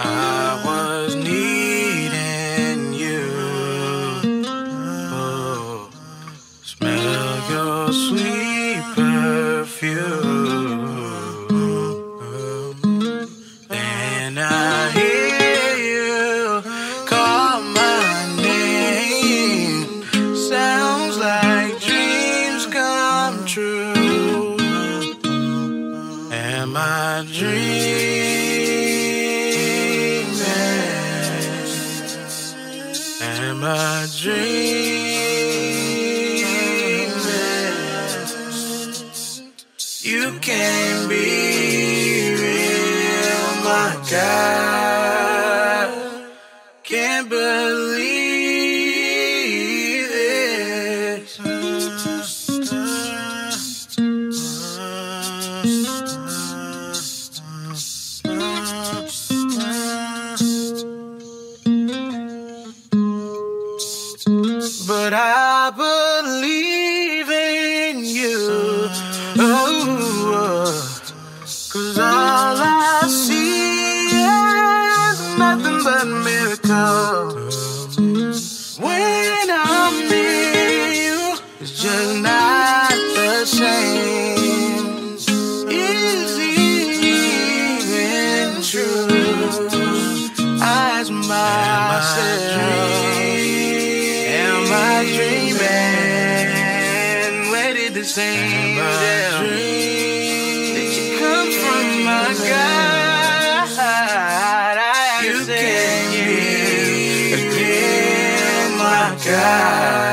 I was needing you. Oh, smell your sweet perfume. And I hear you call my name. Sounds like dreams come true. Am I dreaming? Am I dreaming? You can be real, my God. Can't believe But I believe in you. Oh, uh, cause all I see is nothing but miracles. When I'm near you, it's just not the same. Is even true? I ask myself, my dreams and where did the same yeah. Did you come from my God? I you can give again, my God.